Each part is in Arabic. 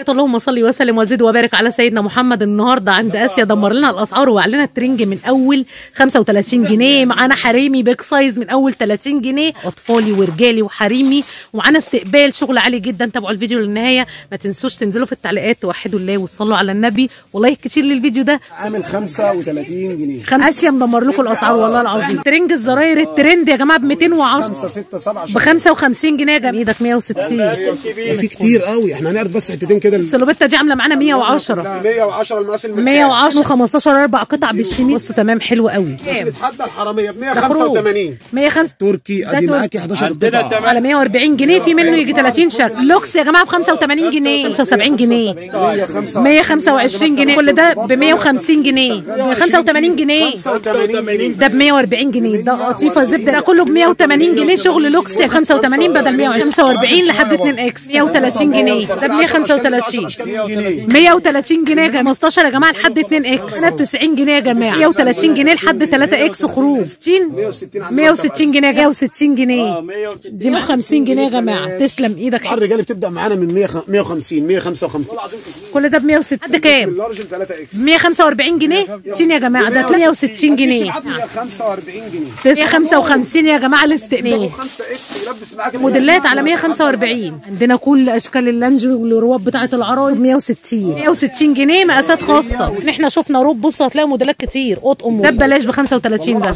اللهم صل وسلم وزد وبارك على سيدنا محمد النهارده عند آسيا. دمر لنا الأسعار وعلينا الترنج من أول 35 جنيه. معانا حريمي big size من أول 30 جنيه. أطفالي ورجالي وحريمي. ومعانا استقبال شغل عالي جدا. تابعوا الفيديو للنهاية. ما تنسوش تنزلوا في التعليقات. توحدوا الله وتصلوا على النبي. ولايك كتير للفيديو ده. عامل 35 جنيه. خم... آسيا مدمر لكم الأسعار. والله العظيم. ترنج الزراير الترند يا جماعة. ب 210 5 6 7 ب 55 جنيه يا جماعة. إيدك 160 في كتير قوي. إحنا هنعرض بس حتتين كده. السلوبيتا دي عاملة معانا 110 110 المقاس المرتاح 110 15 أربع قطع بالشميل بصوا تمام حلو قوي. بتحدى الحرامية ب ده خروج. 185 105 تركي أدي. معاكي 11 عندنا قطعة. على 140 جنيه في منه يجي 30 شكل لوكس يا جماعة ب 85 جنيه. 75 جنيه. 125 جنيه. كل ده ب 150 جنيه. ب 85 جنيه. 85 جنيه ده ب 140 جنيه. ده قطيفة زبدة. ده كله ب 180 جنيه شغل لوكس. 85 بدل 145 لحد 2 إكس. 130 جنيه. ده ب 135 جنيه 130 جنيه 15 يا جماعة لحد 2 إكس. ده ب 90 جنيه يا جماعة. 130 جنيه لحد 3 إكس خروج. 60 160 جنيه 160 جنيه. دي ب 50 جنيه يا جماعة. تسلم إيدك. الاسعار الرجالي بتبدأ معانا من 100 150 155 كل ده ب 160 قد كام؟ اللارج ب 3 إكس. 145 جنيه؟ 60 يا جماعة. ده 160 جنيه. 145 جنيه. 155 يا جماعة الاستئناف. 5 إكس يلبس معاك موديلات على 145 عندنا كل أشكال اللانج والرواب بتاعه العرايس 160 160 جنيه مقاسات خاصه إحنا شفنا روب بصوا هتلاقوا موديلات كتير قط ام ده ببلاش ب 35 ده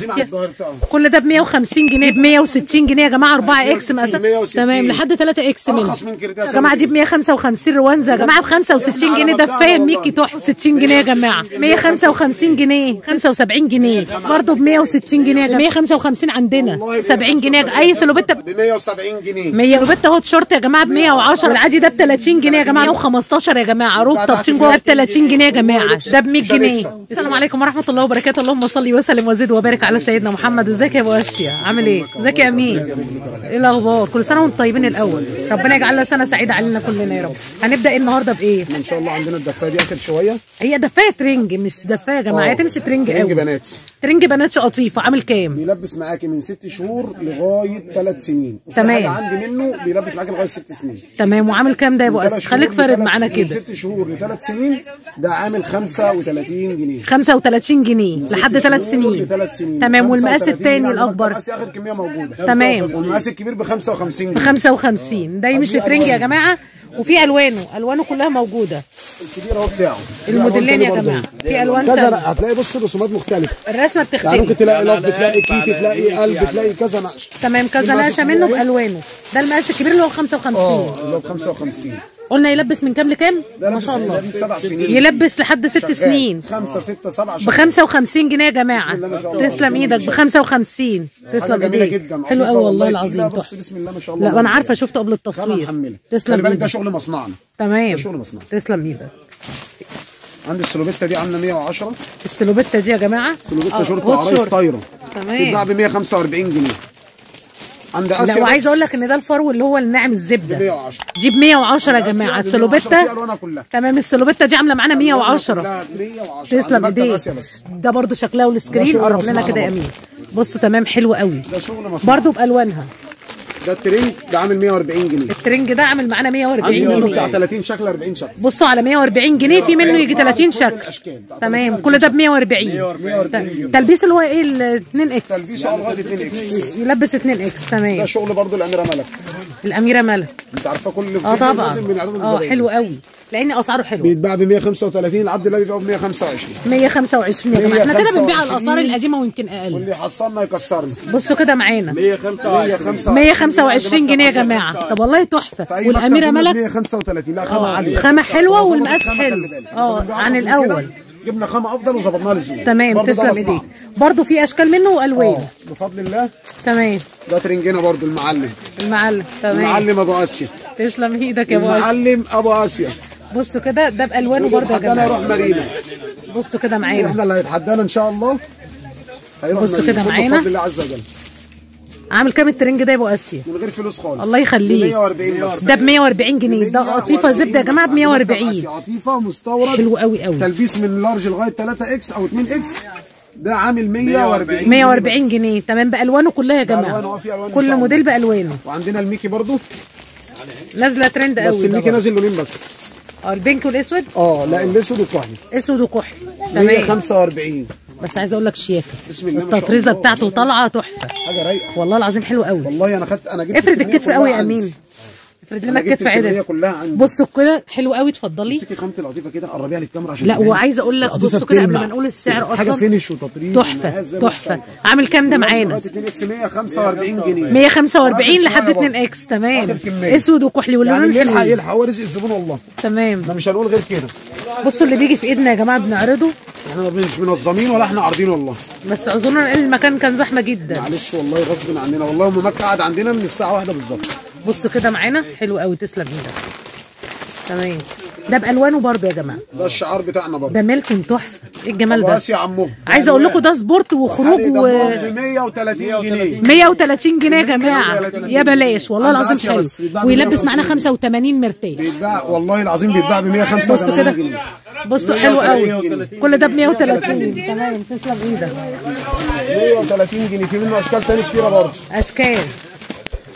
كل ده ب 150 جنيه ب 160 جنيه يا جماعة 4 إكس مقاسات 160. تمام لحد 3 إكس منه يا جماعة دي ب 155 روانزا يا جماعة ب 65 جنيه ده كفايه ميكي تحفه 60 جنيه يا جماعة 155 جنيه 75 جنيه برضه ب 160 جنيه يا جماعة 155 عندنا 70 جنيه اي سلوبيتا ب 170 جنيه 100 روبيتا هوت شورت يا جماعة ب 110 والعادي ده ب 30 جنيه يا جماعة 115 يا جماعة روب تبطين جوه ب 30 جنيه. يا جماعة. ده ب 100 جنيه. السلام عليكم ورحمة الله وبركاته. اللهم صل وسلم وزد وبارك على سيدنا محمد. ازيك يا ابو اسيا عامل إيه؟ ازيك يا أمين؟ إيه الأخبار؟ كل سنة وأنتم طيبين الأول. ربنا يجعلنا سنة سعيدة علينا كلنا يا رب. هنبدأ إيه النهارده بإيه؟ إن شاء الله عندنا الدفاية دي آخر شوية. هي دفاية ترنج مش دفاية يا جماعة. هي تمشي ترنج رنج قوي بنات ترنج بنات قطيفه عامل كام؟ بيلبس معاكي من ست شهور لغاية ثلاث سنين. وفي تمام. عندي منه بيلبس معاكي لغاية ست سنين. تمام. وعامل كام ده يا ابو اسيا خليك فارد لثلاث معانا. كده. ست شهور لثلاث سنين ده عامل 35 جنيه. 35 جنيه لحد ثلاث سنين. لثلاث سنين. تمام والمقاس 35 الثاني يعني الأكبر؟ المقاس آخر كمية موجودة. تمام. والمقاس الكبير ب 55 ب جنيه. 55 ده مش ترنج يا جماعة. وفي ألوانه. ألوانه كلها موجودة. الكبير أهو بتاعه. الموديلين يا. جماعة. في ألوان كذا هتلاقي بص رسومات مختلفة. الرسمة يعني ممكن بتختلف تلاقي لف تلاقي كيكي تلاقي قلب تلاقي كذا نقش. تمام كذا نقشة منه. بألوانه. ده المقاس الكبير اللي هو 55 آه اللي هو ب 55 قلنا يلبس من كام لكام؟ ما شاء الله. سبع سنين. يلبس لحد ست سنين. 5 6 7 ب 55 جنيه يا الله. تسلم إيدك ب 55 تسلم ايديك. جدا. حلو قوي والله العظيم. تحفه بسم الله ما شاء الله. لا أنا عارفة شفته قبل التصوير. محمله خلي تسلم بالك ده إيدك. شغل مصنعنا. تمام. ده شغل مصنع. تسلم إيدك. عندي السلوبيتا دي عاملة 110 السلوبيتا دي يا جماعة؟ سلوبيتا آه، شورت عرايس. طايرة. تمام. تتباع ب 145 جنيه. عند آسيا لا وعايز بس. أقول لك إن ده الفرو اللي هو الناعم الزبدة. 110 دي ب 110 يا جماعة. دي 110 في السلوبيتا تمام السلوبيتا دي عاملة معانا 110 كلها 110 تسلم ايديك ده برضو شكلها وال screen. قرب لنا كده يا. امين بصوا تمام حلو قوي. ده شغل مصنع. برضو بألوانها. ده الترنج ده عامل 140 جنيه. الترنج ده عامل معانا 140 عندي منه جنيه. بتاع 30 شكل 40 شكل. بصوا على 140 جنيه في منه يجي 30 شكل. تمام كل ده ب 140 140 تلبيس اللي هو إيه ال 2 X. تلبيسه لغاية 2 X. يلبس 2 X ده تمام شغل برضه الأميرة ملك. الأميرة ملك. أنت عارفة كل آه طبعا. آه. حلو قوي. لأن أسعاره حلوة. بيتباع ب 135 العبد الله بيبيعه ب 125 125 يا جماعة. إحنا كده بنبيع 125. الأسعار القديمة ويمكن أقل. واللي يحصلنا يكسرنا. بصوا كده معانا. 125 125 جنيه يا جماعة. طب والله تحفة. والأميرة ملك؟ 135 لا خامة عالية. خامة حلوة والمقاس حلو. آه عن الأول. جبنا خامة أفضل وظبطناها للزبون تمام تسلم. إيديك. برضه في أشكال منه وألوان. آه بفضل الله. تمام. ده ترنجنا برضه المعلم. المعلم تمام. المعلم أبو آسيا. تسلم إيدك يا ابو أسد. المعلم أبو آسيا. بصوا كده ده بألوانه برضه يا حدانا يروح جماعة مارينا. بصوا كده معانا. إحنا اللي هيتحدانا إن شاء الله. هيروح بصوا. كده معانا. بفضل الله عز وجل. عامل كام الترنج ده يا ابو اسيا من غير فلوس خالص. الله يخليك. 140 بس ده ب 140 جنيه. ده قطيفه زبدة يا جماعة ب 140 قطيفه مستورد. حلو قوي قوي. تلبيس من large لغاية 3 X أو 2 X. ده عامل 140 140 جنيه تمام بألوانه كلها يا جماعة. آه، كل. موديل بألوانه. وعندنا الميكي برضو. نازلة ترند بس قوي ده الميكي. نازل لونين بس. آه ال pink والأسود؟ آه لا الأسود والكحلي أسود وكحلي تمام. 145 بس عايزه أقول لك شياكة. بسم الله التطريزة. بتاعته طالعة تحفة. حاجة رايقة. والله العظيم حلو قوي. والله أنا خدت أنا جبت افرد الكتف قوي يا. أمين. افرد لنا الكتف الكميه عدل. بصوا كده حلو قوي اتفضلي. امسكي خامتي لطيفه كده قربيها للكاميرا عشان لا. وعايزة أقول لك بصوا كده قبل. ما نقول السعر حاجة أصلا. finish وتطريز تحفة ما تحفة. عامل كام ده معانا؟ لغاية 2 X 145 جنيه. 145 آخر لحد شوية 2 برضه. X تمام. أسود وكحلي يعني واللونين اللي يلحق يلحق هو رزق الزبون والله تمام. إحنا مش هنقول غير كده. بصوا اللي بيجي في إيدنا يا جماعة بنعرضه. إحنا مش منظمين ولا إحنا عارضين والله. بس اعذرونا لأن المكان كان زحمة جدا. معلش والله غصب عننا. والله مكة قعد عندنا من الساعة واحدة بالظبط. بصوا كده معانا. حلو قوي تسلم إيدك. تمام. ده بألوانه برضه يا جماعة. ده الشعار بتاعنا برضه. ده ملكم تحفة. إيه الجمال ده؟ يا عمو. عايزه أقول لكم ده سبورت وخروج و ب 130 جنيه. 130 جنيه يا جماعة. 130 يا بلاش والله العظيم حلو. ويلبس معانا 150. 85 مرتاح. بيتباع والله العظيم بيتباع ب بصوا 185 كده. جنيه. بصوا حلو قوي. 130 كل ده ب 130 تمام تسلم إيدك. 130 جنيه. في منه أشكال تاني كتيرة برضه. أشكال.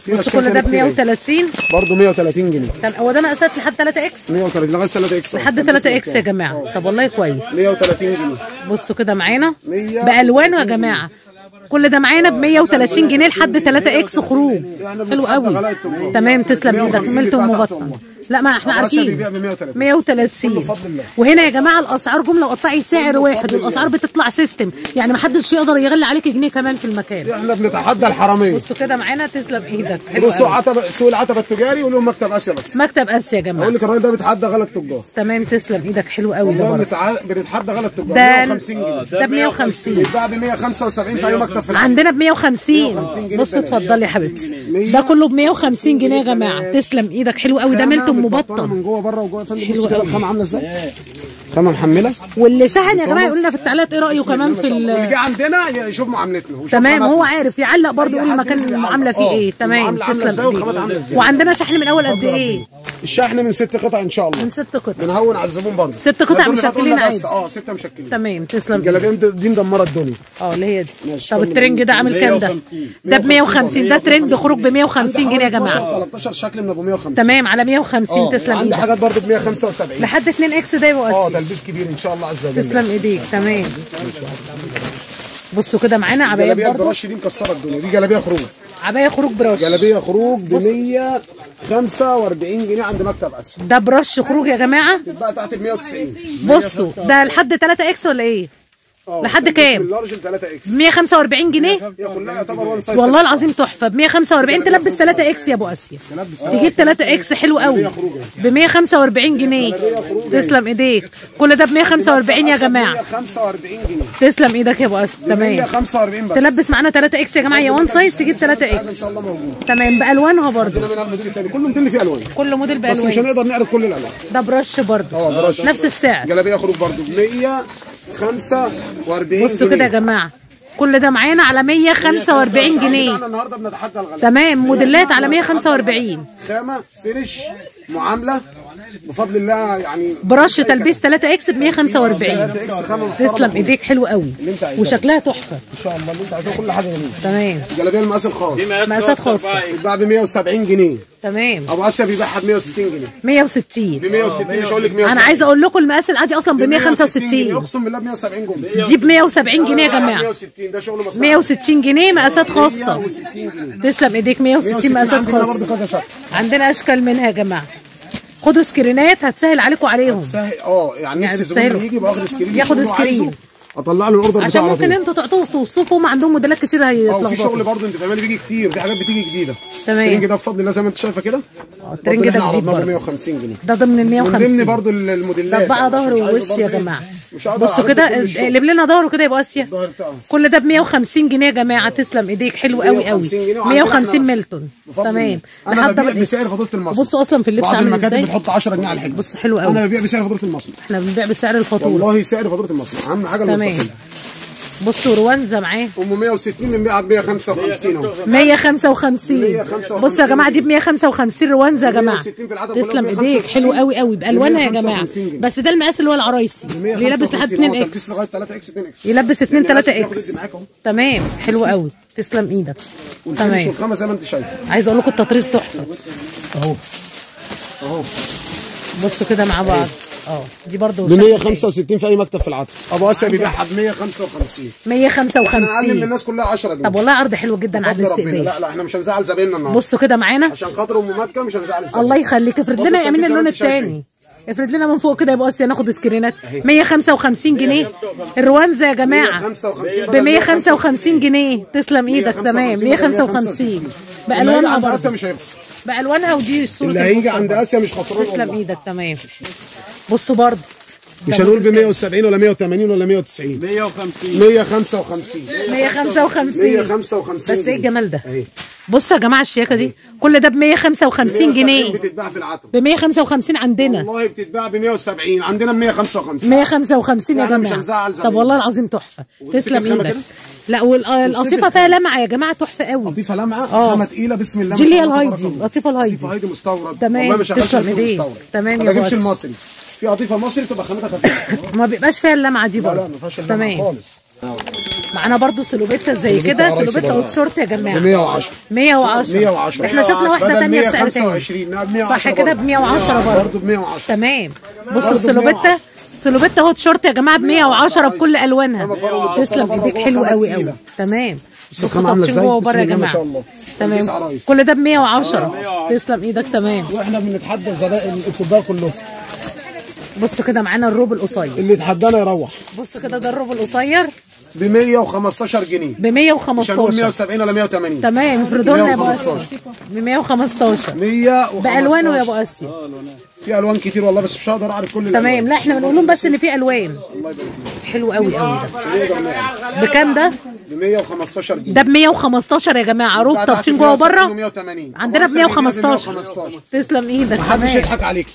اشكال كل ده ب تاني كتيرة. 130 برضه 130 جنيه. تمام هو ده مقاسات لحد 3 X؟ 130 لغاية 3 إكس. لحد 3 إكس يا جماعة. طب والله كويس. 130 جنيه. بصوا كده معانا. 100 بألوانه يا جماعة. كل ده معانا ب 130 جنيه لحد 3 X خروج. يعني حلو قوي. تمام تسلم. إيدك 150 ملت ومغطى. والله. لا ما إحنا عارفين. بيبيع ب 130 130 كله بفضل الله. وهنا يا جماعة الأسعار جملة وقطعي سعر واحد. والأسعار بتطلع system يعني ما حدش يقدر يغلي عليك جنيه كمان في المكان. إحنا بنتحدى الحرامية. بصوا كده معانا تسلم إيدك بصوا. عتبة سوق العتبة التجاري ولهم مكتب آسيا بس. مكتب آسيا يا جماعة. أقول لك الراجل ده بيتحدى غلا التجار تمام تسلم إيدك حلو قوي ده بنتع- بنتحدى غلا التجار ده 150 جنيه. ده ب 150 بيتباع ب 175 في أي مكتب في العالم. عندنا ب 150 150 جنيه بصوا. اتفضلي يا حبيبتي. 100 ده كله ب 150 جنيه يا جماعة. تسلم إيدك حلو قوي. ده ملت مبطنة مبطن من جوه بره وجوه يا فندم حلو بص كده. الخامة عاملة إزاي؟ خامة محملة. واللي شحن يا جماعة يقول لنا في التعليقات إيه رأيه كمان في اللي ال جه عندنا يشوف معاملتنا. تمام. هو عارف يعلق برضه يقول المكان المعامله فيه يعلق. إيه آه. تمام. تسلم. وعندنا شحن من أول قد إيه. الشحن من ست قطع إن شاء الله. من ست قطع. بنهون على الزبون برضه. ست قطع مشكلين عادي. آه ستة مشكلين. تمام تسلم. الجلابية دي مدمرة الدنيا. آه اللي هي دي. ماشي. طب الترنج ده عامل كام ده؟ ده ب 150 ده ترند خروج ب 150 جنيه يا جماعة. 13 شكل من أبو 150 تمام على 150 آه تسلم عندي حاجات برضه ب 175 لحد 2 X ده يبقى آه اسيا تلبيس كبير إن شاء الله عز وجل. تسلم إيديك تمام. بصوا كده معانا عبايات جلابية برضه ال brush دي مكسرة الدنيا. دي جلابية خروج. عباية خروج brush. جلابية خروج ب 145 جنيه عند مكتب اسيا ده brush خروج يا جماعة. تتباع تحت ب 190 بصوا ده لحد 3 X ولا إيه؟ آه، لحد كام؟ ال3 145 جنيه؟ هي كلها يعتبر one size والله العظيم تحفة. ب 145 تلبس 3 إكس يا أبو آسيا. تجيب 3 إكس حلو قوي. ب 145 جنيه. تسلم إيديك. كل ده ب 145 يا جماعة. 145 جنيه. تسلم إيدك يا أبو آسيا. تمام. 145 بس. تلبس معانا 3 X يا جماعة. يا one size تجيب 3 X. إن شاء الله موجود. تمام. بألوانها برضه. كل موديل فيه ألوان. كل موديل بالوان بس مش هنقدر نعرض كل الألوان. ده brush برضه. آه، نفس السعر. جلابية خروج برضه. 100 45 بصوا كده يا جماعة. كل ده معانا على 145 جنيه. النهارده بنتحدى الغلابه تمام موديلات على 145 خامة finish معاملة. بفضل الله يعني brush تلبيس 3 X ب 145 3 X خامه محترمه تسلم إيديك حلو قوي. اللي أنت عايزاه. وشكلها تحفة. إن شاء الله اللي أنت عايزاه كل حاجة جميلة. تمام. جلابيه المقاس الخاص. مقاسات خاصة. بيتباع ب 170 جنيه. تمام. أبو اسيا بيبيعها ب 160 جنيه. 160 ب 160 مش هقول لك 170 أنا عايزه أقول لكم المقاس العادي أصلا ب 165 أقسم بالله ب 170 جنيه. دي ب 170 جنيه يا جماعة. 160 ده شغل مصنع 160 جنيه مقاسات خاصة. 160 جنيه. تسلم إيديك 160 مقاسات خاصة. عندنا أشكال منها يا جماعة. خدوا screenات هتسهل عليكم عليهم. سهل آه يعني يعني نفس. الزبون يجي يبقى واخد screen ياخد screen. أطلع له ال order عشان ممكن أنتوا تعطوه توصفوا هم عندهم موديلات كتير آه وفي شغل هيتلخبطوا برضه انت فاهماني بيجي كتير في حاجات بتيجي جديدة. تمام. الترنج ده بفضل الله زي ما انت شايفة كده. الترنج برضه ده جديد ب برضه. 150 جنيه. ده ضمن ال من 150 ضمن برضه الموديلات. طب بقى يعني ظهر ووش يا إيه، جماعة. مش بصوا كده. اقلب لنا ظهره كده يبقى اسيا كل ده ب 150 جنيه يا جماعة. تسلم إيديك. حلو قوي قوي. 150 جنيه وعندنا 150 إحنا ملتون بفضل تمام. أنا ببيع. بسعر فاتوره المصنع. بصوا أصلا في اللبس عامل المكاتب إزاي؟ بتحط 10 جنيه على الحجز بص حلو قوي. أنا ببيع بسعر فاتوره المصنع. إحنا بنبيع بسعر الفاتوره والله سعر فاتوره المصنع. أهم حاجة تمام. المستقل بصوا روانزا معاه. أم 160 بنبيعها ب 155 أهو. 155 155 بصوا يا جماعة دي ب 155 روانزا يا جماعة. 160 في العدد كلها تسلم 165 إيديك. حلو قوي قوي بألوانها يا جماعة. 155 جنيه. بس ده المقاس اللي هو العرايسي اللي يلبس لحد 2 تلبس إكس. لغاية 3 X 2 X. يلبس 2 يعني 3 بس بياخد X. تمام. حلو قوي. تسلم إيدك. تمام. والخامة زي ما أنت شايف عايزه أقول لكم التطريز تحفة. أهو. أهو. بصوا كده مع بعض. آه دي برضو ب شكل 165 في أي مكتب في القطر. أبو اسيا بيبيعها ب 155 تاني. إحنا اقلل 155 للناس كلها 10 جنيه. طب والله عرض حلو جدا على. الاستقبال. لا لا إحنا مش هنزعل زبايننا النهارده. بصوا كده معانا. عشان خاطر أم مكة مش هنزعل الزباين الله يخليك. افرد لنا يا امين اللون التاني. افرد لنا من فوق كده يا أبو أسيا ناخد سكرينات. 155 جنيه. الروانزه يا جماعة. 155 ب 155 جنيه. تسلم إيدك. تمام. 155 بألوانها برضه مش هيخسر بألوانها ودي صورة اللي هيجي. عند آسيا مش خسران تسلم إيدك. تمام. بصوا برضه. مش هنقول ب 170 ولا 180 ولا 190 150 155 155 155 بس إيه. الجمال ده؟ اهي. بصوا يا جماعة الشياكة دي. كل ده ب 155 جنيه. بتتباع في العتبة. ب 155 عندنا. والله بتتباع ب 170 عندنا ب 155 155 يا مش جماعة. هنزعل طب. والله العظيم تحفة. تسلم إيدك؟ لا والقطيفه فيها لمعة يا جماعة تحفة قوي. لطيفة لمعة آه. خامة تقيلة. بسم الله دي ما اللي هي الهايدي. لطيفة الهايدي. لطيفة هايدي مستورد. تمام، والله ما شغالش. مستورد. تمام ما يا بجيبش باسم. المصري. في قطيفة مصري تبقى خامتها خفيفة. ما بيبقاش فيها اللمعة دي لا لا برضه. ما فيهاش اللمعة تمام. خالص. معانا برضه سلوبيتا زي كده سلوبيتا برضه. hot short يا جماعة. ب 110 110 110 إحنا شفنا واحدة ثانية بسعر تاني. 125 لا ب 110 صح كده ب 110 برضه. برضه ب 110 تمام. بصوا برضه السلوبيتا 110. سلوبيتا hot short يا جماعة ب 110 بكل ألوانها. تسلم إيديك برضه حلو قوي. قوي. تمام. بصوا إزاي؟ جوه وبره يا جماعة. تمام. كل ده ب 110 تسلم إيدك تمام. وإحنا بنتحدى الزبائن الكبار كلهم. بصوا كده معانا الروب القصير. اللي يتحدانا يروح. بصوا كده ده الروب القصير. ب 115 جنيه. ب مش هنقول 115 170 ولا 180 تمام افردوا لنا يا ابو 115. اسيا ب 115 115 بألوانه يا أبو اسيا في ألوان كتير والله بس مش هقدر أعرف كل تمام لا إحنا بنقول لهم بس إن في ألوان. الله يبارك فيك. حلو قوي قوي ده. بكام ده؟ ب 115 جنيه. ده ب 115 يا جماعة. طابشين عشرة جوه 170 بره و180 عندنا ب أبو أسيا بيبيع 115 115 تسلم إيدك. محدش يضحك عليكي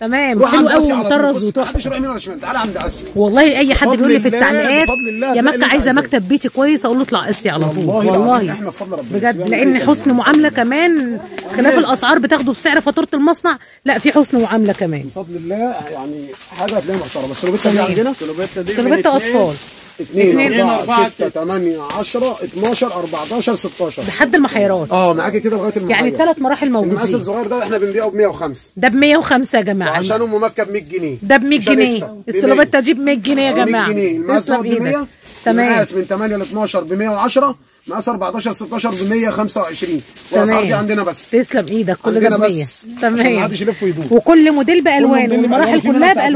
تمام. روح حلو عند قوي. ومطرز وتحفة. محدش يمين ولا شمال تعالى عند اسيا والله أي حد بيقول لي في التعليقات يا مكة عايزة. مكتب بيتي كويس أقول له اطلع اسيا على طول. والله والله. إحنا بفضل ربنا. بجد لأن. حسن معاملة كمان خلاف الأسعار بتاخده بسعر فاتورة المصنع. لا في حسن معاملة كمان. بفضل الله يعني حاجة هتلاقيها محترمة. بس الروبيتا دي. عندنا؟ دي سلوبيتا أطفال. 2 اتنين، 4 أربعة، 6 8 10 12 14 16 لحد المحير. آه معاكي كده لغاية المحير يعني ثلاث مراحل المقاس موجودين الصغير ده إحنا بنبيعه ب 105 ده ب 105 يا جماعة. وعشان ام مكة ب 100 جنيه. ده ب 100 مش هنكسب. جنيه. ب 100. السلوبيتا دي ب 100 جنيه يا 100 جماعة. جنيه. المقاس تسلم ب 100 إيدك تمام. المقاس من 8 ل 12 ب 110 مقاس 14 16 ب 125 والأسعار دي. عندنا بس. تسلم. إيدك كل ده ب 100 بس. عشان تمام محدش يلف ويدور وكل موديل بالوان موديل والمراحل. كلها بتاع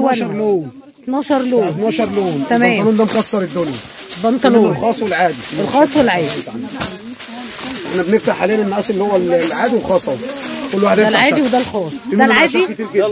12 بالوان لون. 12 لون. 12 لون تمام. البنطلون ده مكسر الدنيا. بنطلون. الخاص والعادي. الخاص والعادي. إحنا بنفتح حاليا المقاس اللي هو العادي والخاص أهو. كل واحد ده العادي. وده الخاص. ده العادي؟ كتير جدا.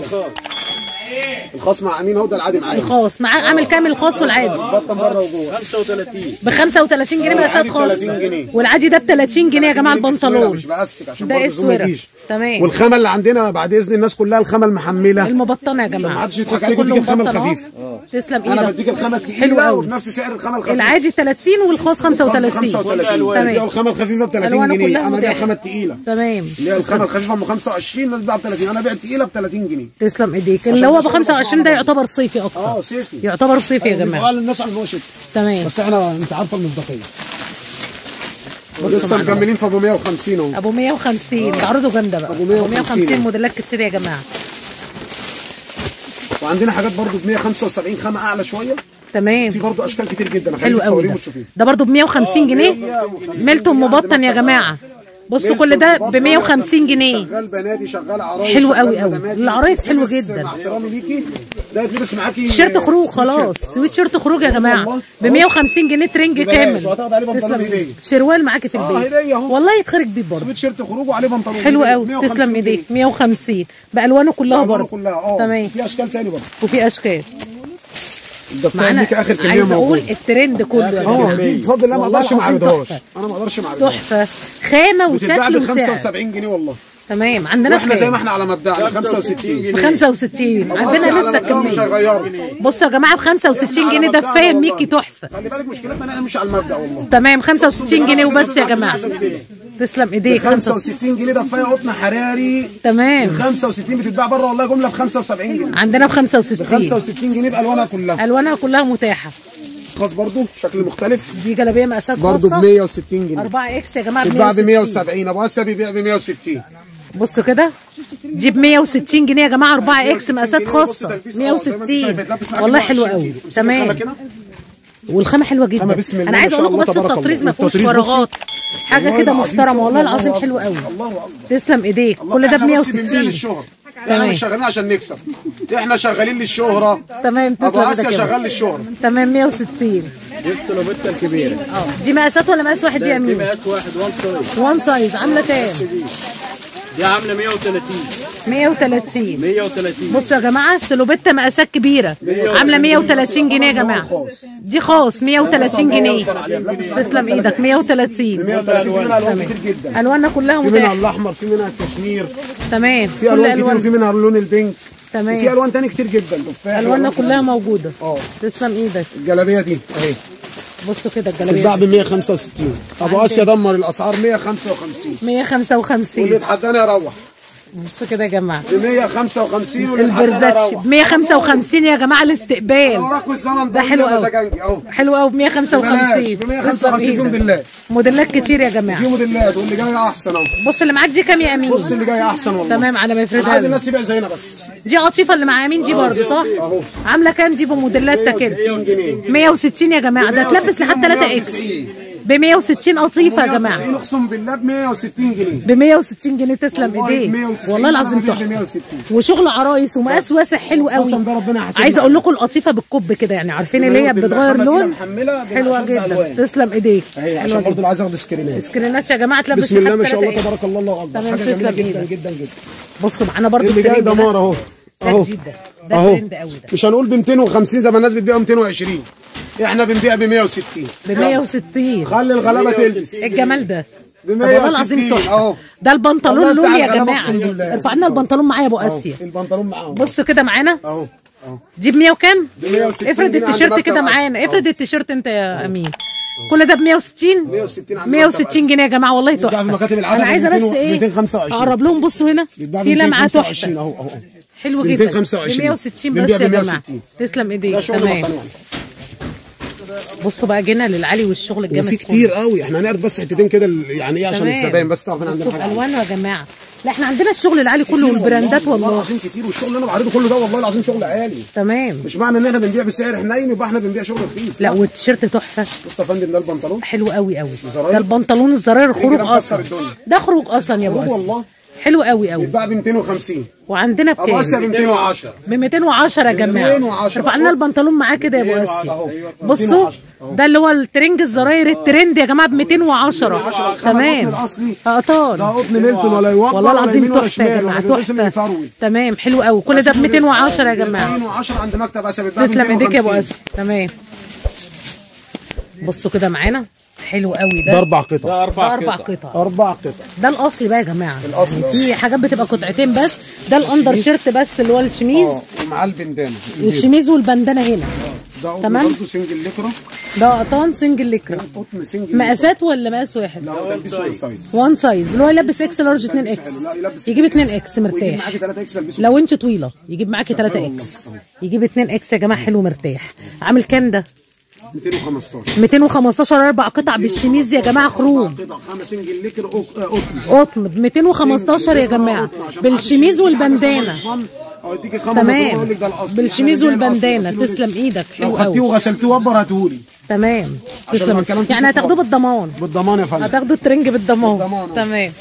الخاص مع أمين اهو ده العادي معايا. الخاص. معاه عامل كامل الخاص والعادي. بطن بره وجوه 35 ب 35 جنيه مقاسات خاص. 30 جنيه. والعادي ده ب 30 جنيه يا جماعة البنطلون. مش باستك عشان ده؟ يجيش. تمام. والخامة اللي عندنا بعد إذن الناس كلها الخامة المحملة. المبطنة يا جماعة. ما حدش يضحك بص عليك كله ويديك الخامة مبطن أهو. الخفيف. تسلم أنا إيدك. بديك الخامة حلو الثقيله قوي. وبنفس سعر الخامة الخفيفة. العادي 30 والخاص 35 35 تمام. دي الخامة الخفيفة ب 30 ألوانه جنيه. أنا ببيع متاحة. الخامة الثقيله تمام. اللي هي الخامة الخفيفة أم 25 الناس بتبيع ب 30 أنا ببيع الثقيله ب 30 جنيه. تسلم إيديك. اللي هو ب عشان 25 ده. يعتبر صيفي أكتر. آه صيفي. يعتبر صيفي يا جماعة. قال الناس على الموشط تمام. بس إحنا أنت عارفه المصداقية. لسه. مكملين في أبو 150 أهو. أبو 150 تعرضه جامدة بقى. أبو 150 150 موديلات كتير يا جماعة. وعندنا حاجات برضو ب 175 خامة أعلى شوية. تمام. في برضو أشكال كتير جدا. حلو قوي ده. ده برضه ب 150 جنيه؟ 150 ميلتون جنيه مبطن يا جماعة. بصوا كل ده ب مبطن، 150 جنيه. شغال بناتي شغال عرايس حلو قوي قوي. العرايس حلو جدا. مع احترامي ليكي. ده يتلبس معاكي تيشيرت خروج خلاص. سويت شيرت خروج يا جماعة. ب 150 جنيه ترنج كامل. تسلم. شروال معاكي في آه البيت. هدية أهو. والله يتخرج بيه برضه. سويت شيرت خروج وعليه بنطلون حلو. قوي. 150 تسلم. ايديك 150 بألوانه كلها برضه. آه. تمام. في أشكال تاني برضه. وفي أشكال. معانا ليك آخر كميه عايز أقول الترند كله يا آه جماعة دي بفضل الله ما أقدرش ما أعرضهاش. أنا ما أقدرش ما أعرضهاش. تحفة. خامة بتتباع وشكل ب وسعر 75 جنيه والله. تمام. عندنا وإحنا زي ما؟ إحنا على مبدأنا 65 ب 65 عندنا لسه كميه مش هيغيروا بصوا يا جماعة ب 65 جنيه ده كفاية ميكي تحفة. خلي بالك مشكلتنا إن إحنا مش على المبدأ والله. تمام. 65 جنيه وبس يا جماعة. تسلم إيديك. 65 65 جنيه ده كفايه قطن حراري. تمام. 65 بتتباع بره والله جملة ب 75 جنيه. عندنا ب 65 65 جنيه بألوانها كلها. ألوانها كلها متاحة. خاص برضو شكل مختلف. دي جلابية مقاسات برضو ب خاصه 160 جنيه. 4 X يا جماعة ب بتتباع ب 160 170 أبو اسيا بيبيع ب 160 بصوا كده. دي ب 160 جنيه يا جماعة 4 X مقاسات خاصة. تلبيس، أه، زي ما أنت شايف، 160 يتلبس معاك والله 120 حلو قوي. تمام. والخامة حلوة جدا. أنا عايزه شاء أقول لكم بس التطريز. ما فيهوش. فراغات. حاجة كده محترمة والله الله، العظيم حلو. قوي. الله أكبر. تسلم إيديك. كل ده ب إحنا بصي بنبيع 160 للشهرة تمام. إحنا مش شغالين عشان نكسب. إحنا شغالين للشهرة. تمام ابو تسلم اسيا إيدك يا شغال بابا. للشهرة. تمام 160 جبت سلوبيتا الكبيرة. آه دي مقاسات ولا مقاس واحد يا دي أمين؟ مقاس واحد one size one size عاملة كام؟ دي عاملة 130 130 130 بصوا يا جماعة السلوبيتا مقاسات كبيرة. عاملة 130 جنيه يا جماعة. دي خاص. 130 جنيه. تسلم إيدك 130 130 في منها ألوان كتير جدا. ألواننا كلها في منها متاحه الأحمر في منها الكشمير. تمام. في ألوان كتير وفي منها اللون ال pink. وفي تمام ألوان تاني كتير جدا ألواننا كلها موجودة. آه. تسلم إيدك. الجلابية دي أهي. بصوا كده بتتباع الجلابيه ب 165 ابو اسيا دمر الأسعار 155 واللي 155 يتحداني يروح. بصوا كده يا جماعة. ب 155 واللي يتحداني البرزاتش ب 155 يا جماعة الاستقبال. وراكوا الزمن ده حلو قوي. أهو. حلو قوي ب 155 ببلاش، ب 155 في. موديلات. موديلات كتير يا جماعة. في موديلات واللي جاي أحسن أهو. بص اللي معاك دي كام يا أمين؟ بص اللي جاي أحسن والله. تمام على ما أنا يفردها عايز. الناس تبيع زينا بس. دي قطيفه اللي مع أمين؟ دي برضه صح؟ أهو. عاملة كام؟ دي بموديلاتها كده 160 جنيه. 160 يا جماعة. ده تلبس لحد 3 X. ب 160 قطيفه يا جماعة. 190 أقسم بالله ب 160 جنيه. ب 160 جنيه تسلم إيديك. 190 والله العظيم تحفة. 160 وشغل عرايس ومقاس واسع حلو قوي. ده ربنا عايزه أقول لكم القطيفة بالكوب كده يعني. عارفين اللي هي. بتغير لون؟ حلوة جدا. تسلم إيديك. عشان برضه عايز ياخد سكرينات سكرينات يا جماعة تلبس بسم الله ما شاء الله 3 تبارك الله. الله اكبر حاجة جميلة جدا. جدا جدا. بصوا معانا جاي الترند ده. دمار أهو. أهو. ده أهو. ترند قوي ده. مش هنقول ب 250 زي ما الناس بتبيع 220 إحنا بنبيع ب 160 ب 160 خلي الغلابة تلبس. الجمال ده. ب طب والله العظيم 160 تحفة. أهو. ده البنطلون لون يا جماعة. ارفع لنا البنطلون معايا يا أبو آسيا. البنطلون معاهم. بصوا كده معانا. أهو. أهو. دي ب 100 وكام؟ ب 160 افرد التيشيرت كده. معانا. افرد التيشيرت انت يا أمين. كل ده ب 160 160 عند مكتب 160 جنيه يا جماعة والله تحفة. أنا عايزه بس 200 إيه 225. أقرب لهم بصوا هنا. في لمعة 225 تحفة. أهو أهو. حلو جدا. 225. ب 160 بس يا جماعة. 160. تسلم ايديك. تمام. بصوا بقى جينا للعلي والشغل الجامد وفي كتير قوي. إحنا هنعرض بس حتتين كده يعني إيه عشان. الزباين بس تعرف ان عندنا حاجة بالوانه يا جماعة. لا إحنا عندنا الشغل العالي كله والبراندات والله والله. العظيم كتير والشغل اللي أنا بعرضه كله ده والله العظيم شغل عالي. تمام. مش معنى ان إحنا بنبيع بسعر حنين يبقى إحنا بنبيع شغل رخيص. لا والتيشيرت تحفة. بص يا فندم ده البنطلون. حلو قوي قوي. ده البنطلون الزراير خروج أصلا. ده خروج أصلا يا ابو والله. حلو قوي قوي. بيتباع ب 250 وعندنا ابو اسيا ب بكام 210 ب 210 يا جماعة. 210. ارفع لنا البنطلون معاه كده يا ابو اسيا بصوا 210 أهو. ده اللي هو الترنج الزراير الترند يا جماعة ب 210 تمام. الأصلي. قطن ده قطن ميلتون ولا يوضع والله العظيم تحفة يا جماعة تحفة. تمام حلو قوي. كل ده ب 210 يا جماعة. 210 عند مكتب اسيا بيتباع ب تسلم ايديك يا ابو 250. اسيا تمام. بصوا كده معانا. حلو قوي ده. ده أربع قطع. ده ده أربع أربع قطع. قطع. أربع قطع. ده الأصلي بقى يا جماعة. الأصلي، آه. في حاجات بتبقى قطعتين بس. ده ال under shirt بس اللي هو الشميز. آه ومعاه البندانة. الشميز والبندانة هنا. ده قطن تمام. برضه سنجل لكرة. ده قطان سنجل لكرة. قطن سنجل مقاسات ولا مقاس واحد؟ لا هو تلبسه وان سايز وان سايز اللي هو يلبس X large 2 X يلبس يجيب 2 X مرتاح. معاكي 3 X تلبسه لو انت طويلة. يجيب معاكي 3 شغال X. يجيب 2 X يا جماعة حلو مرتاح. عامل كام ده؟ 215 215 أربع قطع بالشميز يا جماعة خروج خامه single قط- آه، قطن قطن ب 215 يا جماعة بالشميز والبندانة اوديكي تمام. بالشميز. الأصل، تسلم. إيدك. حلو لو خدتيه قوي. وغسلتيه وبر هاتهولي تمام تسلم يعني هتاخدوه. بالضمان بالضمان يا فندم هتاخدوا الترنج بالضمان. تمام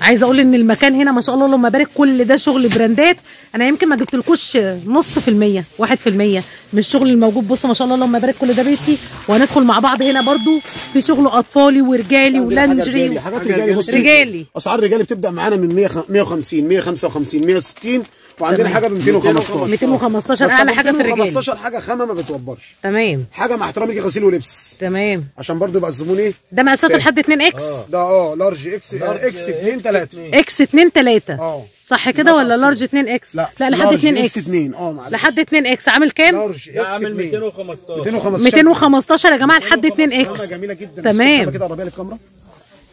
عايزه أقول ان المكان هنا ما شاء الله اللهم بارك كل ده شغل براندات. أنا يمكن ما جبتلكوش نص في المية واحد في المية من الشغل الموجود. بص ما شاء الله اللهم بارك كل ده بيتي. وهندخل مع بعض هنا برضو في شغل أطفالي ورجالي ولانجري حاجات رجالي. بص رجالي. أسعار رجالي بتبدأ معانا من 100 150 155 160 وعندنا حاجة ب 215 215 بس أعلى حاجة في الرجال. 215 حاجة خامة ما بتوبرش تمام. حاجة مع احترامي غسيل ولبس. تمام. عشان برضو يبقى الزبون إيه ده مقاسات لحد 2 X؟ ده آه large X X 2 3 X 2 3 آه. صح كده ولا large 2 X؟ لا، لا لحد large 2 X X. 2 آه معلش. لحد 2 X. عامل كام؟ لارج إكس عامل 2 215 215 215 يا جماعة لحد 2 X. جميلة جدا. تمام. كده قربيها للكاميرا.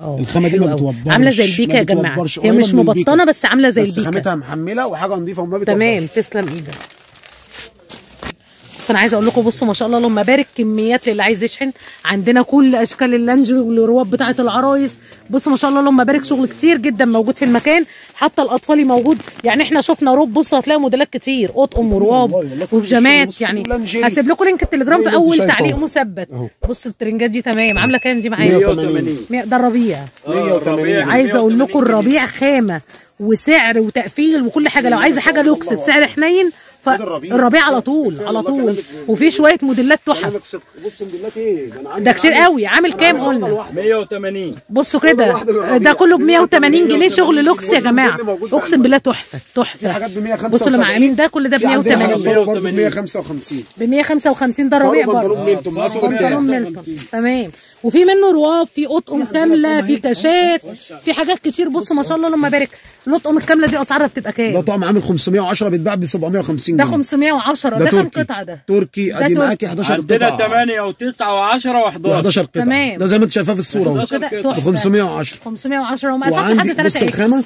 آه الخامة دي ما. بتوبرش. عاملة زي البيكا يا جماعة. هي مش. مبطنة بس عاملة زي بس البيكا خامتها محملة وحاجة نظيفة وما بتوبرش. تمام تسلم إيدك. بس أنا عايزة أقول لكم بصوا ما شاء الله اللهم بارك كميات للي عايز يشحن. عندنا كل أشكال اللانجري والرواب بتاعة العرايس. بصوا ما شاء الله اللهم بارك شغل كتير جدا موجود في المكان. حتى الاطفالي موجود. يعني إحنا شفنا روب بصوا هتلاقوا موديلات كتير. اطقم ورواب وبيجامات شيء. يعني. هسيب لكم link التليجرام في أول تعليق. مثبت. بصوا الترنجات دي تمام. عاملة كام دي معايا؟ 180 مية- ده الربيع. آه، 180. الربيع عايزة أقول لكم 180 الربيع خامة وسعر وتقفيل وكل حاجة. لو عايزة حاجة لوكس بسعر حنين خد الربيع. فالربيع على طول على طول. وفي شوية موديلات تحف. بص موديلات إيه ده أنا ده كتير قوي. عامل كام قلنا؟ واحدة. 180 بصوا كده. ده كله ب 180 جنيه 180 شغل لوكس يا جماعة. أقسم. بالله تحفة في تحفة. حاجات ب 175 بصوا اللي ده كل ده ب في عندنا حاجات 180 برضه ب 155 ب 155 ده ربيع برضه. بنطلون ميلتون تمام. وفي منه رواب في اطقم كاملة في كاشات. في حاجات كتير. بصوا ما شاء الله اللهم بارك. الاطقم الكاملة دي أسعارها بتبقى ده كام طقم عامل 510 بيتباع ب 750 ده جنيه 510 ده ده كام قطعة ده؟ تركي ادي. معاكي 11 عندنا قطعة. 8 و9 و10 و11 11 قطعة. تمام. ده زي ما انت شايفاه في الصورة اهو. بصوا كده ب تحفة. ب 510 510 ومقاسات وعندي لحد بص 3 الخامة؟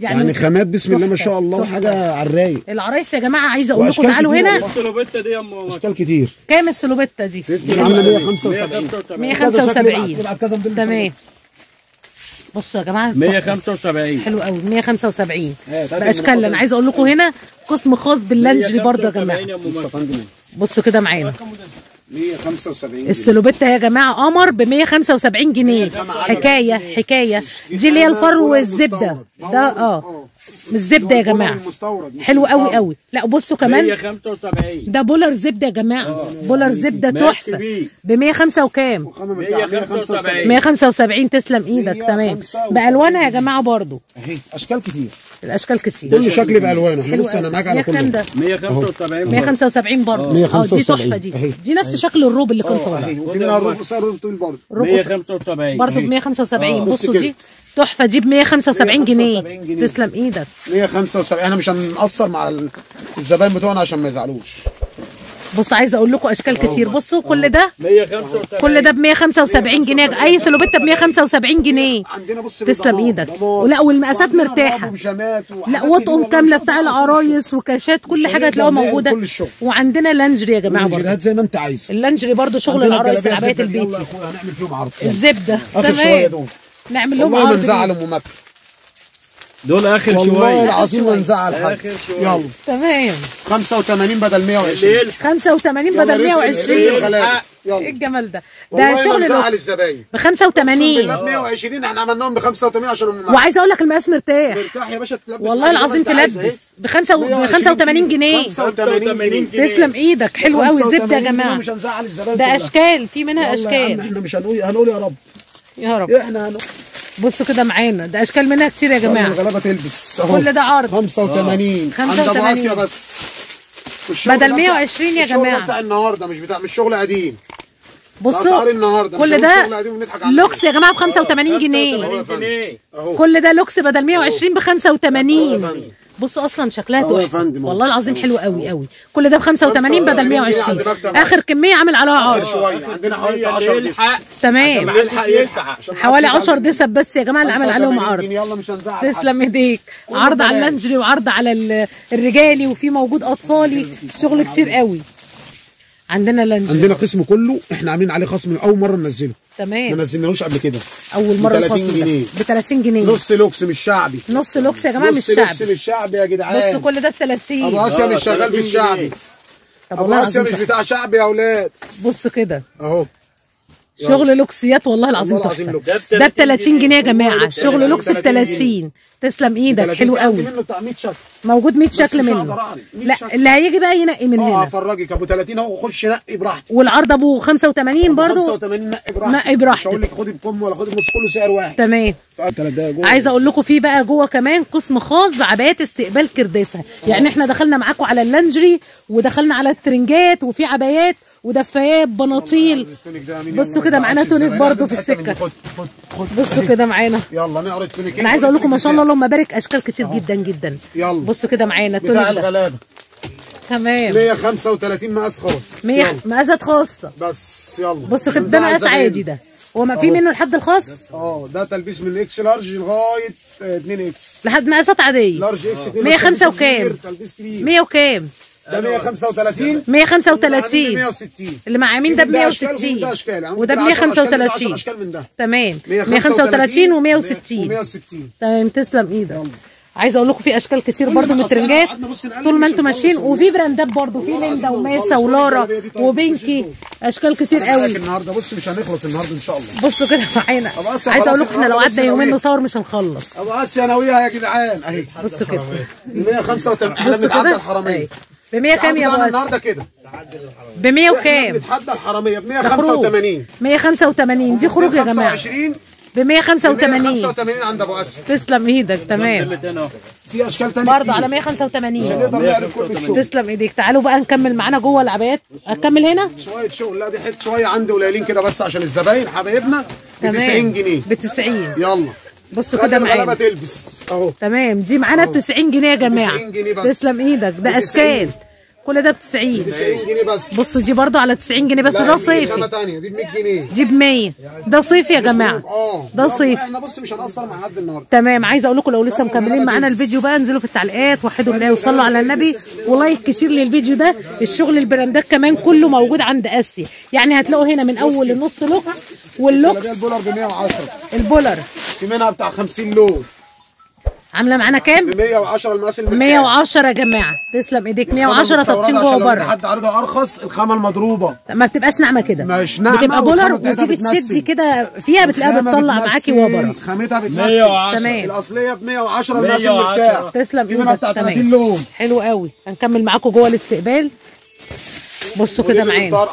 يعني خامات بسم الله ما شاء الله وحاجه على الرايق. العرايس يا جماعة عايزة أقول لكم تعالوا هنا. السلوبيتا دي يا أم أشكال كتير. كام السلوبيتا دي؟ دي عامله 175 175 يبقى كذا موديل تمام. بصوا يا جماعة 175 حلو قوي 175 إيه، تعالي باشكال أنا عايزه أقول لكم هنا قسم خاص باللانجري برضه يا 175 جماعة بصوا كده معانا. 175 جنيه. السلوبيتا يا جماعة قمر ب 175 جنيه. حكاية حكاية. دي اللي هي الفرو والزبدة. ده آه. الزبدة يا جماعة. المستورد مش حلو قوي. قوي. لا بصوا كمان. 175 ده بولر زبدة يا جماعة. بولر زبدة تحفة. ب 105 وكام؟ وخامة بتاع 175. 175 تسلم إيدك. تمام. 175. بألوانها يا جماعة برضو. أهي أشكال كتير. الأشكال كتير. كل شكل بألوانه. إحنا بص أنا. معاك على يا كام كله ده 175 175 برضه آه دي 175. تحفة دي. دي نفس شكل الروب اللي كان آه طالع. وفي منها روب قصير وروب طويل برضه. روب 175 برضه ب 175 بص بصوا. دي تحفة. دي ب 175 جنيه 175 جنيه. تسلم إيدك. 175 إحنا مش هنقصر مع ال- الزباين بتوعنا عشان ما يزعلوش. بص عايزة أقول لكم أشكال كتير. بصوا كل ده 175 كل ده ب 175 جنيه. أي سلوبيتا ب 175 جنيه. عندنا بص تسلم إيدك. ولا والمقاسات مرتاحة. لا وطقم والله كامله بتاع العرايس وكاشات كل حاجة هتلاقوها موجودة. وعندنا لانجري يا جماعة برضه. زي ما انت عايز اللانجري برضه شغل العرايس العبايات البيتي هنعمل فيهم عرض. الزبدة. تمام. نعمل لهم والله ما عرض نزعل دي. أم مكة. دول آخر والله شوية. العظيم ما نزعل حد. يلا. تمام. 85 بدل 120 الليل. 85 يلا بدل رزق- 120 رزق الغلابة. إيه الجمال ده؟ والله ده شغل نزعل الزباين. ب بالله 85 ب 120 إحنا عملناهم ب 85 عشان وعايزه أقول لك المقاس مرتاح. مرتاح يا باشا تلبس والله العظيم تلبس. ب 85 جنيه. 85 جنيه. تسلم إيدك. حلو قوي 85 زبدة يا جماعة. مش هنزعل الزباين ده. أشكال. في منها أشكال. إحنا مش هنقول هنقول يا رب. يا رب. إحنا هنقول بصوا كده معانا. ده أشكال منها كتير يا جماعة. الغلابة تلبس. أهو. كل ده عرض. 85 عند ابو 85. اسيا بس. بدل ده بتاع- 120 يا جماعة. بتاع النهارده مش بتاع مش شغل قديم. بصوا النهارده كل ده لوكس يا جماعة ب 85 جنيه. 85 جنيه. أهو. كل ده لوكس بدل 120 ب أهو يا 85 فندم. بصوا أصلا شكلها تحفة. فندم. والله العظيم حلو قوي قوي. كل ده ب 85 بدل 120 عند مكتب آخر كمية عامل عليها عرض عندنا حوالي هي 10 اللي ديسك. يلحق تمام. حوالي محدش 10 يزعل. دسب بس يا جماعة اللي عامل عليهم 85 عرض. يلا مش هنزعل. تسلم ايديك عرض على. اللانجري وعرض على ال- الرجالي وفي موجود أطفالي. شغل كتير قوي. عندنا لانجري. عندنا قسم كله إحنا عاملين عليه خصم من أول مرة ننزله. ما تمام نزلناهوش قبل كده. أول مرة ب 30 الفصل ده جنيه. ب 30 جنيه. نص لوكس مش شعبي نص لوكس يا جماعة مش نص لوكس شعبي مش شعبي يا جدعان. بصوا كل ده ب 30 أبو أسيا مش شغال في 30 الشعبي. أبو أسيا مش بتاع شعبي يا أولاد. بصوا كده. أهو. شغل لوكسيات والله العظيم والله العظيم تحفة. لوكس. ده ب 30 جنيه يا جماعة. شغل لوكس ب 30 30 تسلم إيدك. 30 حلو قوي. منه بتاع 100 شكل. موجود 100 بس شكل منه. هقدر أعرض. 100 لا شكل. اللي هيجي بقى ينقي من آه هنا. افرجك أبو 30 أهو. خش نقي براحتك. والعرض ابو 85 برضو 85 نقي براحتك. نقي براحتك. مش هقول لك خدي بكم ولا خدي بنص كله سعر واحد. تمام. عايزه أقول لكم في بقى جوه كمان قسم خاص بعبايات استقبال كرداسة. يعني إحنا دخلنا معاكم على اللانجري ودخلنا على الترنجات وفي عبايات ودفايات بناطيل. بصوا كده معانا تونيك. برضو في خد بصوا كده معانا. يلا نعرض التونيك أنا عايزه أقول لكم ما شاء الله اللهم بارك أشكال كتير جدا جدا. يلا. بصوا كده معانا بتاع التونيك ده. الغلابة. تمام. 135 مقاس خاص. 100 يلا. مقاسات خاصة. بس يلا. بصوا كده ده مقاس. عادي ده. هو ما في. منه لحد الخاص؟ آه ده تلبيس من X Large لغاية 2 X. لحد مقاسات عادية. Large X 2 105 وكام؟ تلبيس كبير. 100 وكام؟ ده 135 135 160 اللي مع يمين ده ب ده أشكال وفي 160 ده أشكال. يعني وده ب ممكن 10 أشكال من ده، 10 135 أشكال من ده تمام 135 و160 و160 تمام تسلم إيدك. عايزه أقول لكم في أشكال كتير برضو من الترنجات. طول ما أنتم ماشيين. وفي براندات برضو في ليندا وماسا. ولارا طيب، وبنكي مش أشكال كتير قوي. النهارده. بص مش هنخلص النهارده إن شاء الله. بصوا كده معانا. عايزه أقول لكم إحنا لو قعدنا يومين. نصور مش هنخلص. ابو اسيا ناويه يا جدعان. أهي. بصوا كده. 185 إحنا بنتعدى الحرامية. ب 100 كام يا ابو النهارده كده. ب 100 إحنا وكام؟ بنتحدى الحرامية ب ده خروج. 185 185 دي خروج يا جماعة. 25 ب 185 185 عند أبو اسيا تسلم إيدك تمام. في أشكال تانية برضه. على 185 نقدر نعرض كل الشغل تسلم إيديك. تعالوا بقى نكمل معانا جوه العبايات. اكمل هنا؟ شوية شغل. لا دي حتة شوية. عندي قليلين كده بس عشان الزباين. حبايبنا ب 90 جنيه. ب 90 يلا. بصوا خلي كده معانا تلبس. أهو. تمام. دي معانا ب 90 جنيه يا جماعة. 90 جنيه بس. تسلم إيدك. ده ب 90. أشكال. كل ده ب 90 90 جنيه بس. بصوا دي برضو على 90 جنيه بس ده صيفي. دي ب 100 جنيه. دي ب 100 ده صيفي يا جماعة. آه. ده صيفي. إحنا بص مش هنقصر مع حد النهارده. تمام. عايزه أقول لكم لو لسه مكملين معانا الفيديو بقى انزلوا في التعليقات وحدوا الله وصلوا على النبي. و like كتير للفيديو ده. الشغل البراندات كمان كله موجود عند اسيا يعني هتلاقوا هنا من أول النص لوكس واللوكس البولر ب 110 البولر. في منها بتاع 50 لون. عاملة معانا كام؟ ب 110 المقاس المرتاح 110 يا جماعة. تسلم ايديك. 110 تبطين جوه وبره حد عارضها أرخص الخامة المضروبة. ما بتبقاش ناعمة كده. مش ناعمة بتبقى بولر وتيجي. تشدي كده فيها بتلاقيها بتطلع معاكي وبره خامتها بتمثل 110 تمام. الأصلية ب 110 المقاس 110. المرتاح تسلم في منها بتاع 30 تمام. لون. حلو قوي. هنكمل معاكم جوه الاستقبال. بصوا كده معانا.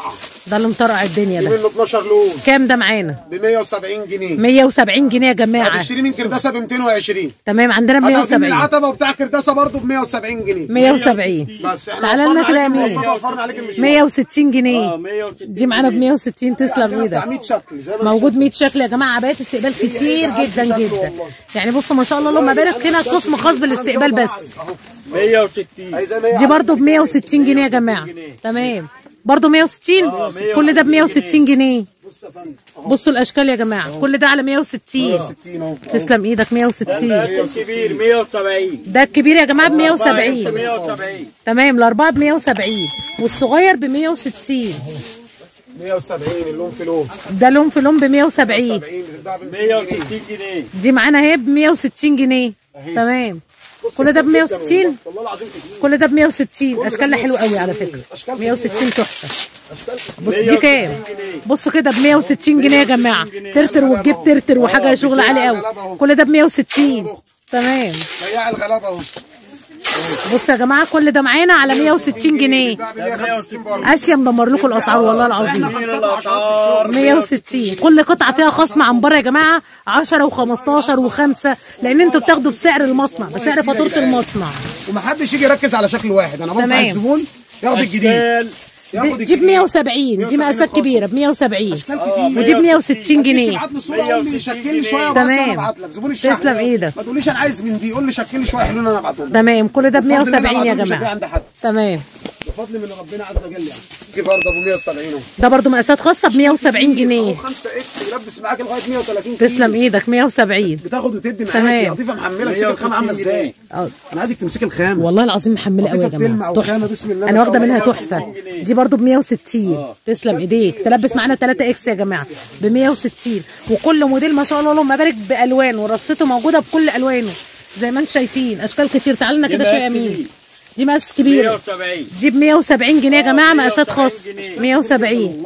ده اللي مطرقع الدنيا ده. منه 12 لون. كام ده معانا؟ ب 170 جنيه. 170 جنيه يا جماعة. هتشتري من كرداسة ب 220 تمام عندنا ب هتاخدي من 170 العتبة وبتاع كرداسة برضه ب 170 جنيه. 170 بس إحنا تعالى لنا كده يا مين المواصلات، وفرنا عليك المشوار. 160 آه جنيه 160 دي معانا ب 160 تسلم إيدك 100 شكل موجود 100 شكل يا جماعة عبايات استقبال كتير جدا جدا. يعني بصوا ما شاء الله اللهم بارك هنا قسم خاص بالاستقبال بس. 160 أهي زي ما هي دي برضو ب 160 جنيه يا جماعة. تمام. برضو 160 كل ده ب 160 جنيه. بص يا فندم بصوا الأشكال يا جماعة. كل ده على 160 60 أهو. تسلم إيدك 160 الكبير 170 ده الكبير يا جماعة ب 170 170 تمام الأربعة ب 170 والصغير ب 160 170 اللون في لون. ده لون في لون ب 170 70 بتتباع ب 160 جنيه. دي معانا اهي ب 160 جنيه. تمام. كل ده ب 160 والله العظيم كتير كل ده ب 160 اشكالنا حلوة قوي على فكره أشكال 160 تحفه بص دي كام بصوا كده ب 160 جنيه يا جماعة ترتر وتجيب ترتر وحاجه شغل عالي قوي كل ده ب 160 تمام بياع الغلابه اهو بصوا يا جماعة كل ده معانا على 160 جنيه. بتتباع ب 165 برضه اسيا مدمر لكم الأسعار والله العظيم. إحنا خمسات وعشرات في الشغل 160 كل قطعة فيها خصم عن بره يا جماعة 10 و15 و5 لأن أنتوا بتاخدوا بسعر المصنع بسعر فاتورة المصنع. ومحدش يجي يركز على شكل واحد. أنا بنصح. الزبون ياخد الجديد. اشكال ياخد دي ب 170 دي مقاسات كبيرة ب 170 أشكال كتير. ودي ب 160 جنيه. ابعت لي الصورة قول لي شكل لي شوية تمام. ابعت لك. زبون الشحن تسلم إيدك. ما تقوليش أنا عايز من دي قول لي شكل لي شوية. حلوين أنا ابعتهم لك. تمام. كل ده ب بفضل الله 170 يا جماعة. تمام. بفضل من ربنا عز وجل. يعني في برضه أبو 170 اهو ده برضو مقاسات خاصة ب 170 جنيه. 5 X يلبس معاك لغاية 130 تسلم إيدك 170 بتاخد وتدي معاك تمام. لطيفه محملة امسك الخامة عاملة إزاي؟ أنا عايزك تمسكي الخامة. والله العظيم محملة قوي يا جماعة. تحفة. بسم الله أنا واخدة الله. منها تحفة. دي برضو ب 160 تسلم إيديك. تلبس معانا 3 X يا جماعة. ب 160 وكل موديل ما شاء الله اللهم بارك بالوان ورصته موجودة بكل ألوانه. زي ما أنتم شايفين. أشكال كتير. تعالوا لنا كده دي شوية يا مقاس مين. كبير. دي مقاس كبير. 170 دي ب 170 جنيه يا جماعة مقاسات 170 خاص. جنيه. 170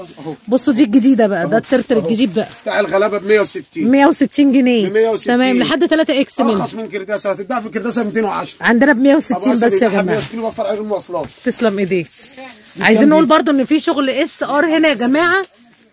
بصوا دي الجديدة بقى ده الترتر الجديد بقى. بتاع الغلابة ب 160 160 جنيه. ب 160. تمام لحد 3 X منه. ارخص من كرداسة. هتتباع في كرداسة ب 210 عندنا ب 160 بس يا جماعة. 160 وفر عليه المواصلات. تسلم إيديك. عايزين نقول برضو إن في شغل SR هنا يا جماعة.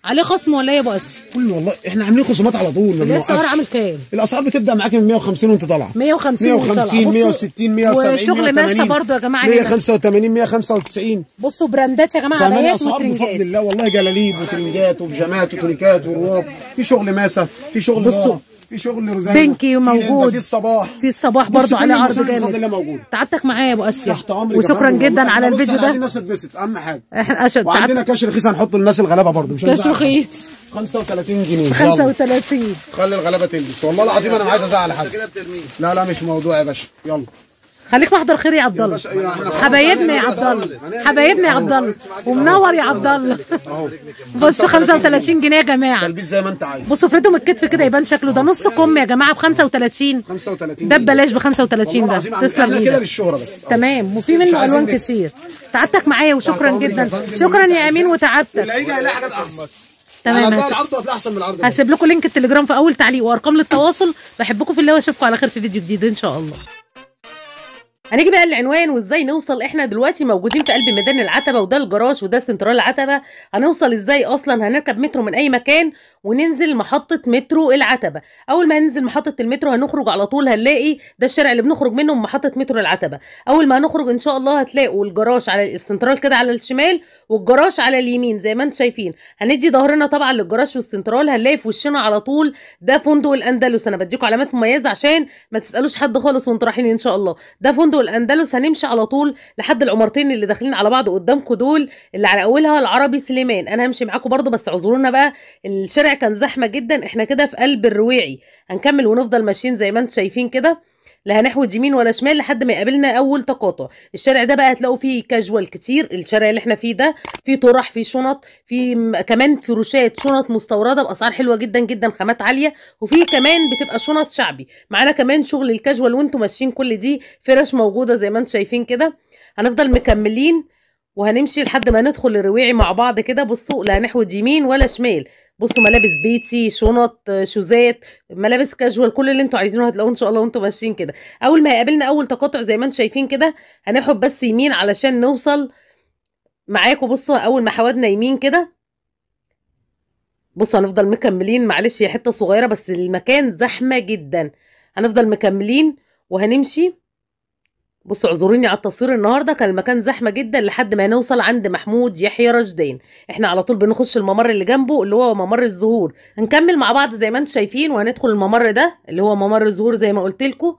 عليه خصم ولا إيه يا ابو اسي كله والله إحنا عاملين خصومات على طول ما ال SR بنوقفش. عامل كام؟ الأسعار بتبدأ معاك من 150 وأنت طالعه 150 150 وطلع. 160 170 وشغل ماسة برضو يا جماعة هنا. 185 195 بصوا براندات يا جماعة عبايات أسعار بفضل الله والله جلاليب وترنجات وبيجامات وتونيكات ورواب في شغل ماسة في شغل بصوا. في شغل روزانا بنكي موجود. في الصباح. في الصباح كل عليه عرض المساحة بفضل الله جامد موجود. تعبتك معايا يا أبو أسيا. تحت أمرك وشكرا جدا. على الفيديو ده. الناس تتبسط أهم حاجة. إحنا تعبت وعندنا كاش رخيص هنحطه للناس الغلابة برضه مش كاش. رخيص 35 جنيه. يلا. 35 خلي الغلابة تلبس. والله العظيم أنا عايز ازعل حد. لا لا مش موضوع يا باشا. يلا. خليك محضر خير يا عبد الله. حبايبنا يا عبد الله. حبايبنا يا؟ عبد الله. ومنور يا عبد الله. اهو بص 35 جنيه يا جماعة. تلبيس زي ما انت عايز. بصوا افردوا من الكتف كده يبان شكله ده. نص كم يا جماعة ب 35 35 ده ببلاش ب 35 والله ده. تسلم إحنا كده إيدك. للشهرة بس. تمام. وفي منه ألوان. كتير. تعبتك معايا وشكرا جدا. شكرا يا أمين وتعبتك. اللي هيجي هيلاقي حاجات أحسن. تمام. العرض أحسن من العرض ده. هسيب لكم لينك التليجرام في أول تعليق. وأرقام للتواصل. بحبكم في الله واشوفكم على خير في فيديو جديد. إن شاء الله. هنيجي بقى للعنوان وازاي نوصل إحنا دلوقتي موجودين في قلب ميدان العتبة وده الجراج وده سنترال العتبه هنوصل إزاي أصلا؟ هنركب مترو من أي مكان وننزل محطة مترو العتبة. أول ما هننزل محطة المترو هنخرج على طول هنلاقي ده الشارع اللي بنخرج منه من محطة مترو العتبة. أول ما هنخرج إن شاء الله هتلاقوا الجراج على السنترال كده على الشمال والجراج على اليمين زي ما أنتم شايفين. هندي ظهرنا طبعا للجراج والسنترال هنلاقي في وشنا على طول ده فندق الأندلس. أنا بديكم علامات مميزة عشان ما تسألوش حد خالص وانتوا رايحين إن شاء الله. ده فندق الاندلس هنمشي على طول لحد العمارتين اللي داخلين على بعض قدامكم دول اللي على أولها العربي سليمان. أنا همشي معاكم برضو بس اعذرونا بقى الشارع كان زحمة جدا إحنا كده في قلب الرويعي. هنكمل ونفضل ماشيين زي ما أنتم شايفين كده. لا هنحود يمين ولا شمال لحد ما يقابلنا أول تقاطع. الشارع ده بقى هتلاقوا فيه كاجوال كتير الشارع اللي إحنا فيه ده فيه طرح فيه شنط فيه كمان فروشات شنط مستوردة بأسعار حلوة جدا جدا خامات عالية وفي كمان بتبقى شنط شعبي. معانا كمان شغل الكاجوال وأنتم ماشيين كل دي فرش موجودة زي ما أنتم شايفين كده. هنفضل مكملين وهنمشي لحد ما ندخل الرواعي مع بعض كده. بصوا لا هنحود يمين ولا شمال. بصوا ملابس بيتي شنط شوزات ملابس كاجوال كل اللي أنتوا عايزينه هتلاقوه إن شاء الله وانتوا ماشيين كده. أول ما يقابلنا أول تقاطع زي ما أنتم شايفين كده هنحود بس يمين علشان نوصل معاكم. بصوا أول ما حودنا يمين كده بصوا هنفضل مكملين. معلش هي حتة صغيرة بس المكان زحمة جدا. هنفضل مكملين وهنمشي. بصوا اعذروني على التصوير النهارده كان المكان زحمة جدا لحد ما نوصل عند محمود يحيى رشدين. إحنا على طول بنخش الممر اللي جنبه اللي هو ممر الزهور. هنكمل مع بعض زي ما أنتم شايفين وهندخل الممر ده اللي هو ممر الزهور زي ما قلت لكم.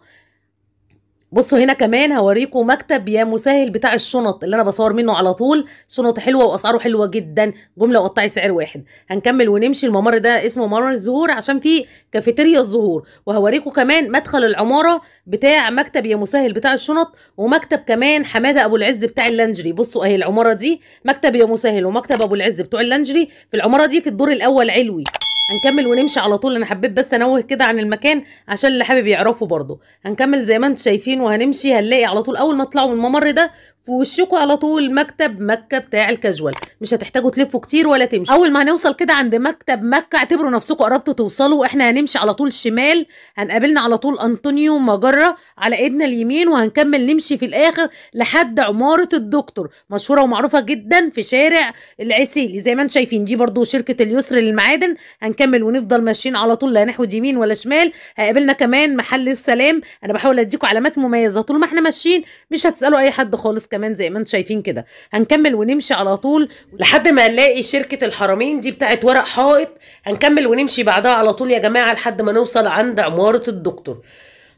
بصوا هنا كمان هوريكم مكتب يا مسهل بتاع الشنط اللي أنا بصور منه على طول. شنط حلوة وأسعاره حلوة جدا. جملة وقطعي سعر واحد. هنكمل ونمشي. الممر ده اسمه ممر الزهور عشان فيه كافيتيريا الزهور. وهوريكم كمان مدخل العمارة بتاع مكتب يا مسهل بتاع الشنط. ومكتب كمان حمادة أبو العز بتاع اللانجري. بصوا أهي العمارة دي. مكتب يا مسهل ومكتب أبو العز بتوع اللانجري. في العمارة دي في الدور الأول علوي. هنكمل ونمشي على طول. أنا حبيت بس أنوه كده عن المكان عشان اللي حابب يعرفه برضه. هنكمل زي ما أنتم شايفين وهنمشي. هنلاقي على طول أول ما تطلعوا من الممر ده في وشكم على طول مكتب مكة بتاع الكاجوال. مش هتحتاجوا تلفوا كتير ولا تمشوا. أول ما هنوصل كده عند مكتب مكة اعتبروا نفسكم قربتوا توصلوا إحنا هنمشي على طول شمال. هنقابلنا على طول أنطونيو مجره على إيدنا اليمين وهنكمل نمشي في الآخر لحد عمارة الدكتور مشهورة ومعروفة جدا في شارع العسيلي. زي ما أنتم شايفين دي برضو شركة اليسر للمعادن. هنكمل ونفضل ماشيين على طول لا نحود يمين ولا شمال. هيقابلنا كمان محل السلام. أنا بحاول اديكم علامات مميزة. طول ما إحنا ماشيين مش هتسألوا أي حد خالص. كمان زي ما أنتم شايفين كده. هنكمل ونمشي على طول لحد ما نلاقي شركة الحرمين دي بتاعت ورق حائط. هنكمل ونمشي بعدها على طول يا جماعة لحد ما نوصل عند عمارة الدكتور.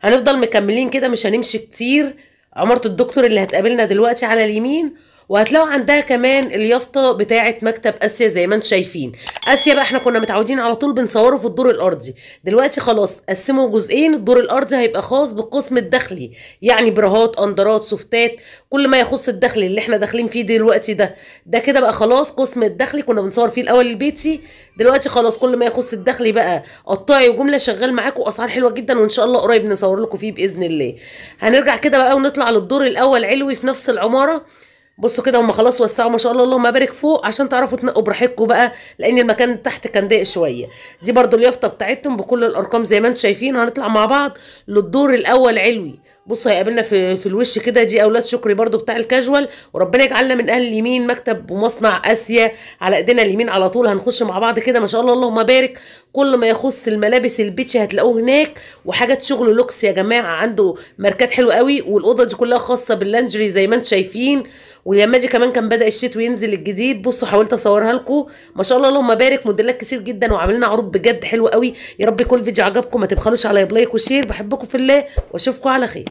هنفضل مكملين كده مش هنمشي كتير. عمارة الدكتور اللي هتقابلنا دلوقتي على اليمين. وهتلاقوا عندها كمان اليافطة بتاعه مكتب آسيا زي ما أنتم شايفين. آسيا بقى إحنا كنا متعودين على طول بنصوره في الدور الأرضي. دلوقتي خلاص قسموا جزئين الدور الأرضي هيبقى خاص بالقسم الداخلي. يعني براهات أندرات سوفتات كل ما يخص الداخلي اللي إحنا داخلين فيه دلوقتي ده. ده كده بقى خلاص قسم الداخلي كنا بنصور فيه الأول البيتي. دلوقتي خلاص كل ما يخص الداخلي بقى قطاعي وجملة شغال معاكم أسعار حلوة جدا وإن شاء الله قريب نصور لكم فيه بإذن الله. هنرجع كده بقى ونطلع للدور الأول علوي في نفس العمارة. بصوا كده هم خلاص وسعوا ما شاء الله اللهم بارك فوق عشان تعرفوا تنقوا براحتكم بقى لأن المكان تحت كان ضيق شوية. دي برضو اليافطة بتاعتهم بكل الأرقام زي ما أنتم شايفين هنطلع مع بعض للدور الأول علوي. بصوا هيقابلنا في في الوش كده دي أولاد شكري برضو بتاع الكاجوال. وربنا يجعلنا من أهل اليمين مكتب ومصنع آسيا على إيدينا اليمين على طول. هنخش مع بعض كده ما شاء الله اللهم بارك. كل ما يخص الملابس البيتي هتلاقوه هناك. وحاجات شغل لوكس يا جماعة عنده ماركات حلوة قوي والأوضة دي كلها خاصة باللانجري زي ما أنتم شايفين. واليما دي كمان كان بدأ الشتوي ينزل الجديد بصوا حاولت أصورها لكم. ما شاء الله اللهم بارك موديلات كتير جدا وعاملين عروض بجد حلوة قوي. يا رب يكون الفيديو عجبكم ما تبخلوش عليا ب like و share. بحبكم في الله وأشوفكم على خير.